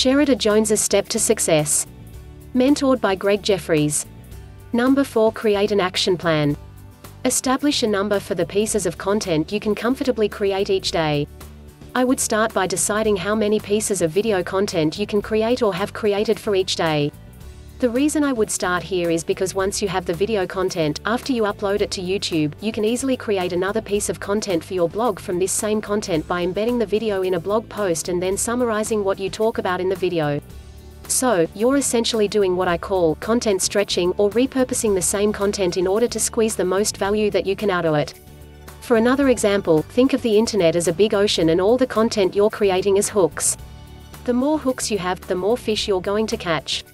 Sherod Jones's Step to Success. Mentored by Greg Jeffries. Number 4 Create an action plan. Establish a number for the pieces of content you can comfortably create each day. I would start by deciding how many pieces of video content you can create or have created for each day. The reason I would start here is because once you have the video content, after you upload it to YouTube, you can easily create another piece of content for your blog from this same content by embedding the video in a blog post and then summarizing what you talk about in the video. So, you're essentially doing what I call content stretching or repurposing the same content in order to squeeze the most value that you can out of it. For another example, think of the internet as a big ocean and all the content you're creating as hooks. The more hooks you have, the more fish you're going to catch.